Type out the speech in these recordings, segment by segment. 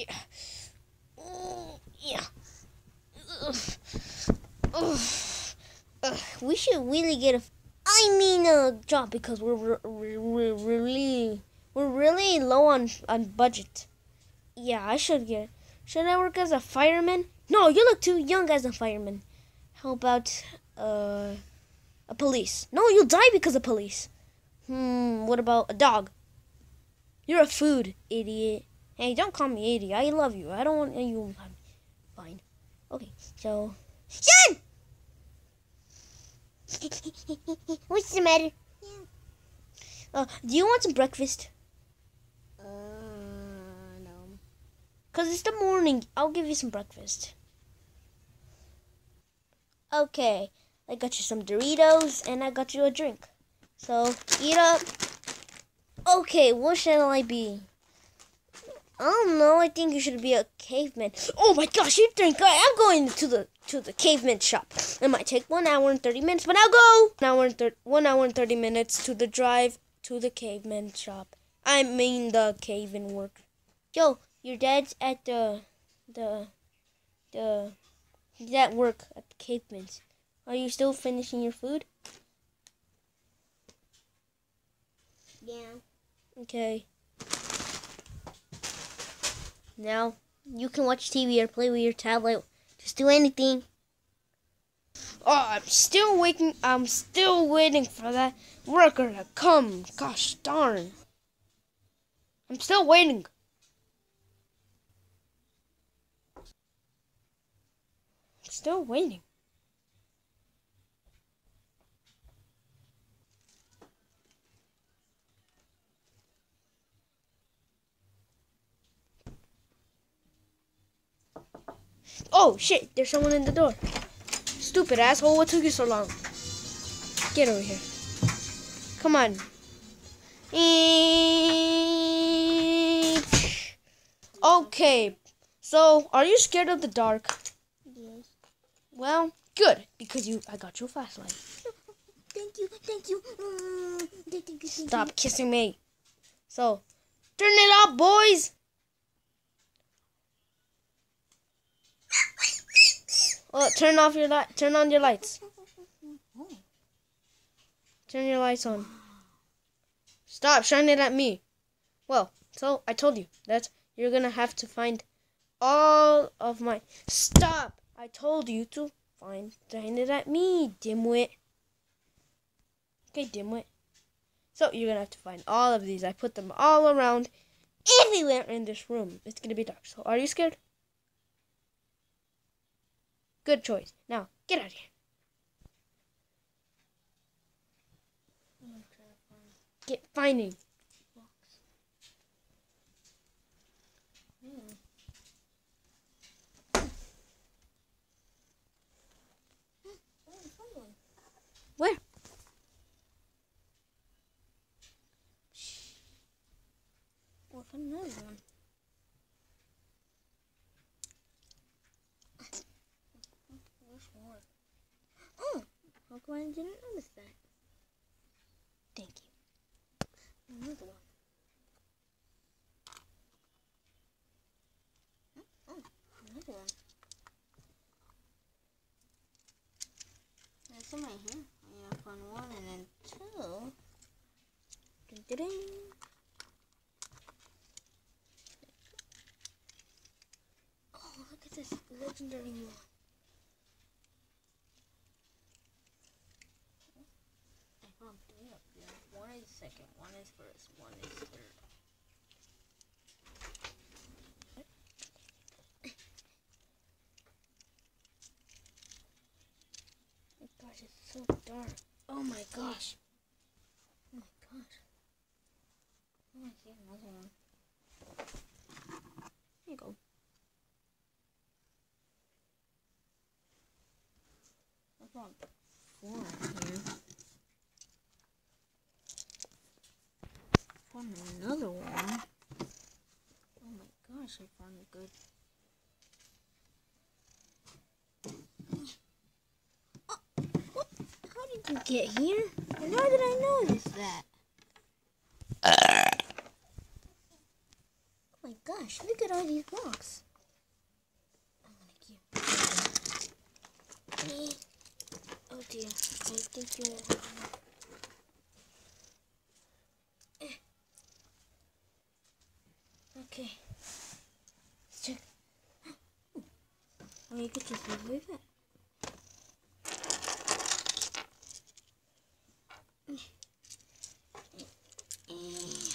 Yeah. Yeah. Ugh. Ugh. Ugh. We should really get a. I mean a job because we're, we're, really we're really low on on budget. Yeah, I should get. Should I work as a fireman? No, you look too young as a fireman. How about uh, a police? No, you'll die because of police. Hmm, what about a dog? You're a food idiot. Hey, don't call me 80. I love you. I don't want you. Fine. Okay, so. Sean! What's the matter? Yeah. Uh, do you want some breakfast? Uh, no. Because it's the morning. I'll give you some breakfast. Okay. I got you some Doritos and I got you a drink. So, eat up. Okay, what shall I be? don't know. I think you should be a caveman. Oh my gosh, you think I am going to the to the caveman shop? It might take one hour and thirty minutes, but I'll go. An hour and thir- one hour and thirty minutes to the drive to the caveman shop. I mean the caveman work. Yo, your dad's at the the the at work at the caveman's. Are you still finishing your food? Yeah. Okay. Now you can watch TV or play with your tablet. Just do anything. Oh, I'm still waiting. I'm still waiting for that worker to come. Gosh darn. I'm still waiting. Still waiting. Oh, shit. There's someone in the door. Stupid asshole. What took you so long? Get over here. Come on. Okay. So, are you scared of the dark? Yes. Well, good. Because you, I got you a flashlight. thank you. Thank you. Mm, thank you thank Stop you. kissing me. So, turn it up, boys. Well, turn off your light. Turn on your lights. Turn your lights on. Stop shining at me. Well, so I told you that you're gonna have to find all of my. Stop! I told you to find. Shine it at me, dimwit. Okay, dimwit. So you're gonna have to find all of these. I put them all around everywhere in this room. It's gonna be dark. So are you scared? Good choice. Now get out of here. Get finding. Where? Well, find another one. Where's more? Oh, come I didn't notice that? Thank you. Another one. Oh, another one. There's right here. I found one and then two. Ding, ding, ding. Oh, look at this legendary one. I found three up there. One is second, one is first, one is third. Oh my gosh, it's so dark. Oh my gosh. Oh my gosh. Oh, I see another one. Here you go. I found four in here. Another one. Oh my gosh, I found a good. Oh, what? How did you get here? And how did I notice that? Oh my gosh. look at all these keep. Eh. Oh dear, I think you. Eh. Okay. Let's check. Oh, you could just remove it. Eh.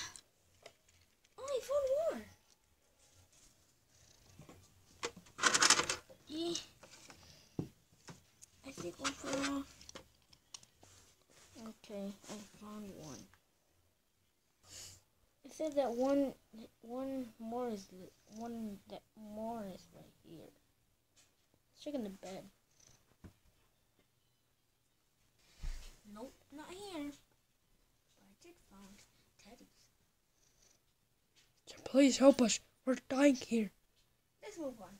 Oh, I found more. Yeah. I think one fell off. Okay, I found one. It said that one, one more is one that more is right here. Let's check in the bed. Nope, not here. But I did find Teddy's. Please help us. We're dying here. Let's move on.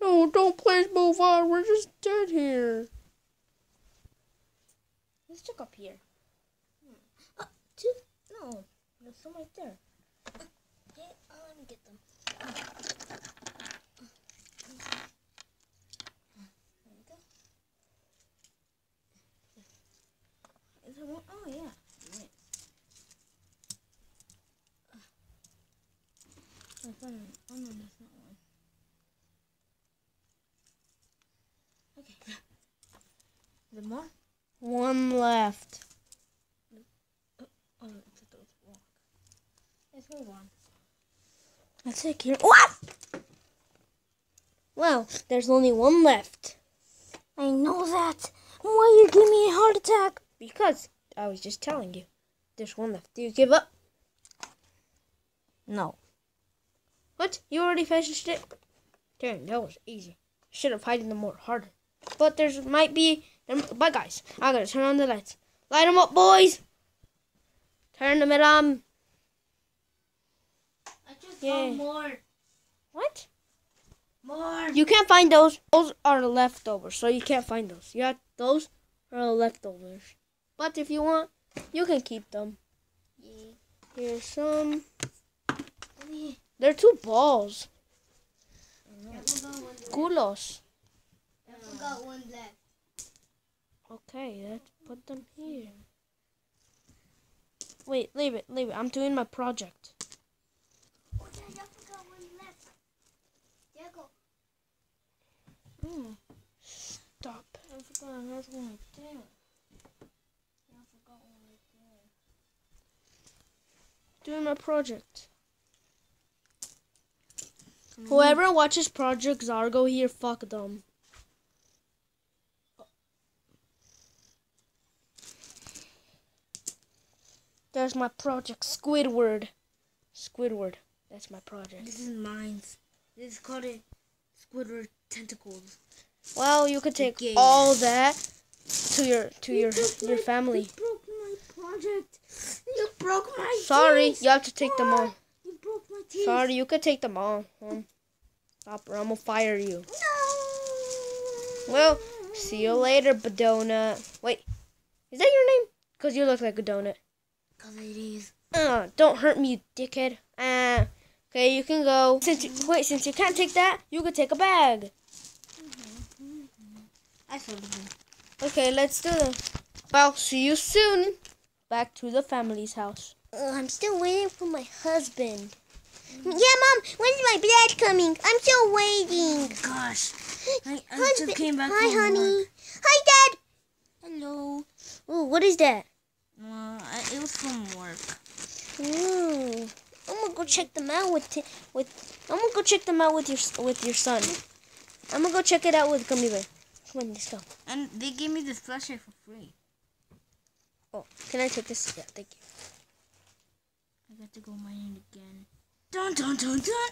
No, don't please move on. We're just dead here. Let's check up here. Hmm. Uh, two. No, there's some right there. Yeah, uh, let me get them. There we go. Is there one? Oh yeah. Right. I found one. Oh no, that's not one. Okay. Is there more? One left. Oh, it's a those rock. Let's move on. Let's take. What? Well, there's only one left. I know that. Why you give me a heart attack? Because I was just telling you. There's one left. Do you give up? No. What? You already finished it? Damn, that was easy. Should have hidden them more harder. But there's might be. But guys, I gotta turn on the lights. Light them up, boys. Turn them on. Um. I just Yeah. found more. What? More. You can't find those. Those are leftovers, so you can't find those. Yeah, those are leftovers. But if you want, you can keep them. Yeah. Here's some. Yeah. They're two balls. I forgot one left. Gulos. I forgot one left. Okay, let's put them here. Wait, leave it, leave it. I'm doing my project. Oh, yeah, I forgot one left. Diego. Stop. I forgot another one right there. I forgot one right there. Doing my project. On. Whoever watches Project Zargo here, fuck them. There's my project, Squidward. Squidward. That's my project. This is mine. This is called it Squidward tentacles. Well, you could take all that to your to your took your my- family. You broke my project. You broke my Sorry, teeth. you have to take them all. You broke my teeth. Sorry, you could take them all. Um, stop or I'm gonna fire you. No. Well, see you later, Badona. Wait, is that your name? Cause you look like a donut. Cause it is. Uh, don't hurt me, you dickhead. Uh, okay, you can go. Since you, wait, since you can't take that, you could take a bag. I saw the. Okay, let's do this. Well, see you soon. Back to the family's house. Uh, I'm still waiting for my husband. Yeah, Mom, when's my dad coming? I'm still waiting. Gosh. I, I Husband- just came back Hi, from honey. work. Hi, Dad. Hello. Oh, what is that? Uh, It work. Ooh. I'm gonna go check them out with with. I'm gonna go check them out with your with your son. I'm gonna go check it out with Gummy Bear. Come on, let's go. And they gave me this flashlight for free. Oh, can I take this? Yeah, thank you. I got to go mining again. Dun dun dun dun.